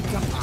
di cosa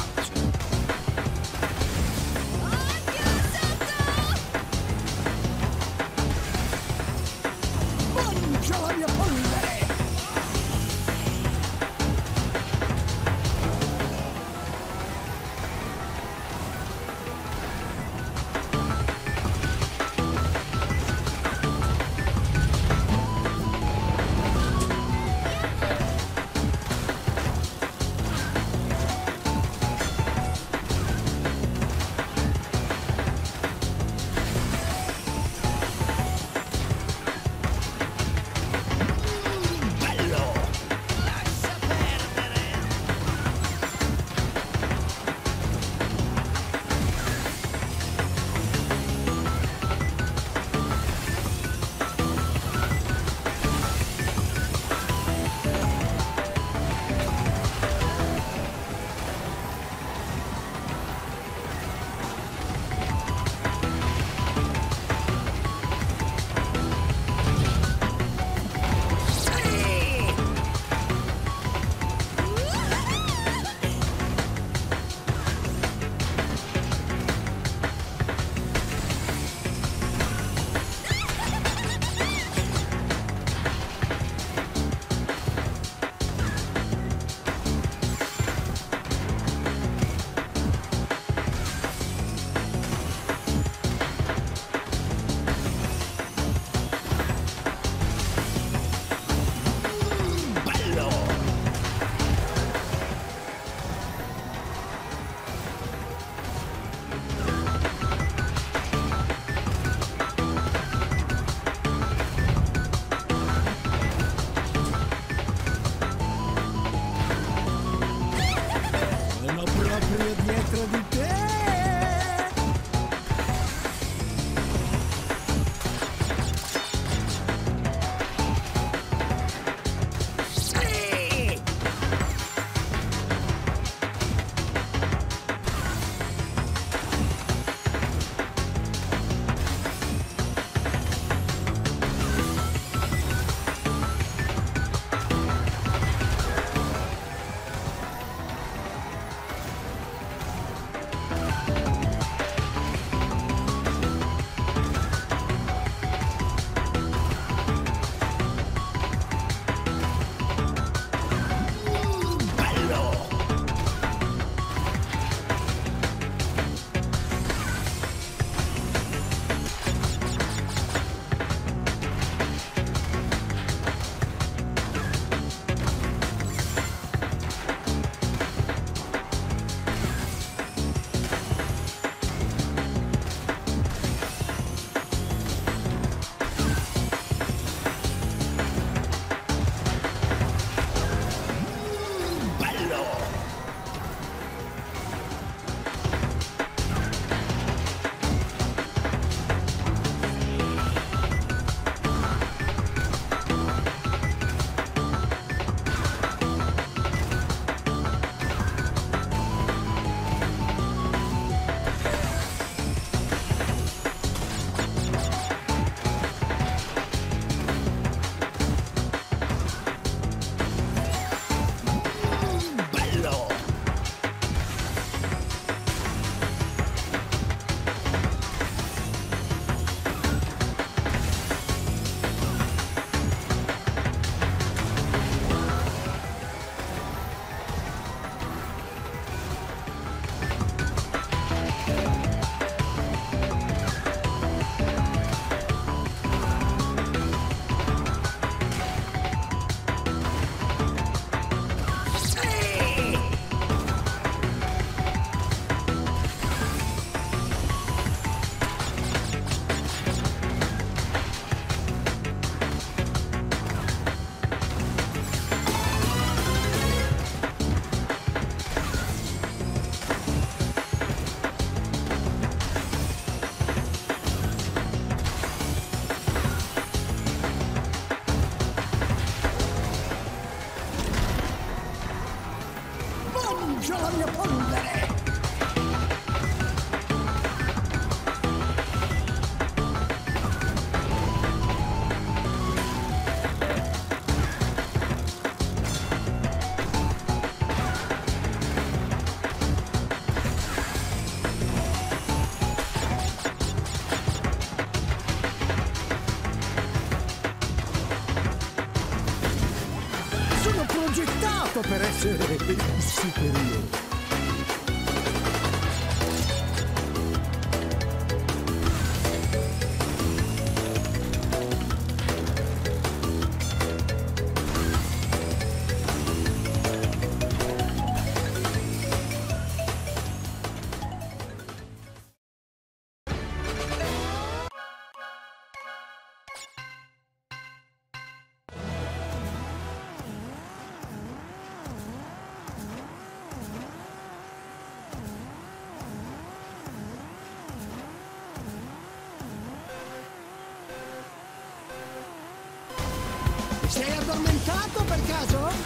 Mangia la mia polvere! Addormentato per caso?